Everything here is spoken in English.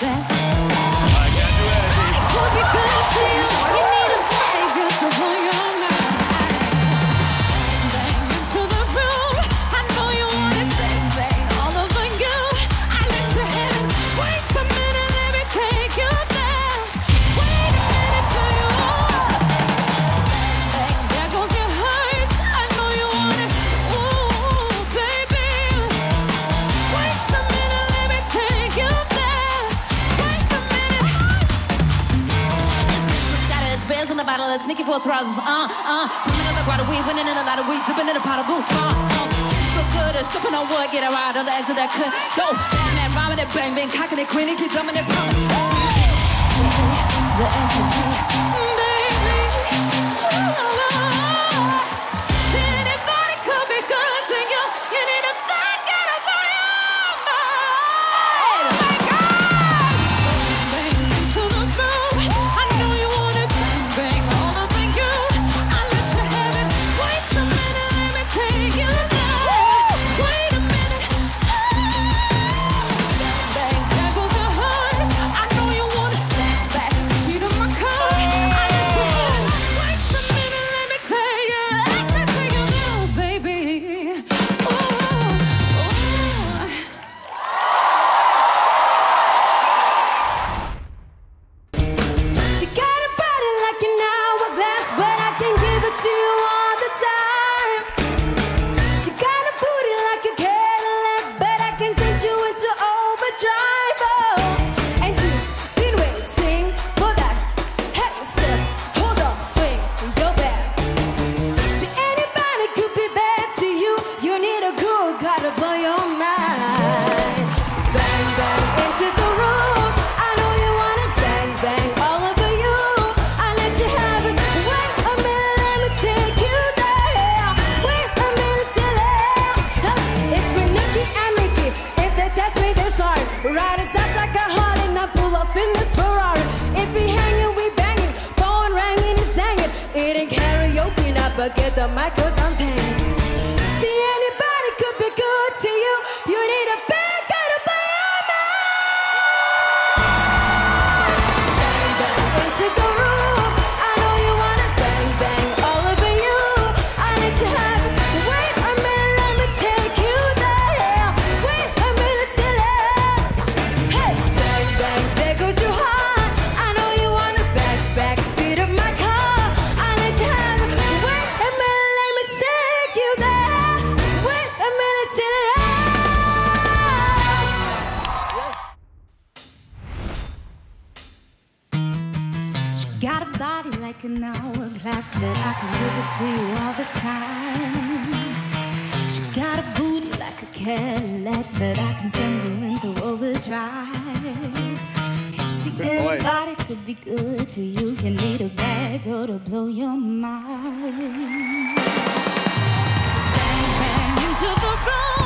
that's Let's sneaky full throttles. Uh, uh. Swimming in the grotto, we winning in a lot of weed, dipping in a pot of blue. Uh, uh. So good, it's stepping on wood, get a ride on the edge of that cut. Go, Batman, rhyming it, bang, bang, cocking it, queening, keep dumbing it, pumping. To the end, to the end. In this Ferrari. If we hanging, we banging. Phone ringing, he's singing. It ain't karaoke, now but get the mic cause I'm singing. See anybody could be good to you. You She got a body like an hourglass, but I can give it to you all the time. She got a booty like a Cadillac, but I can send you into overdrive. See, anybody could be good to you. You need a bad girl to blow your mind. Bang, bang into the room.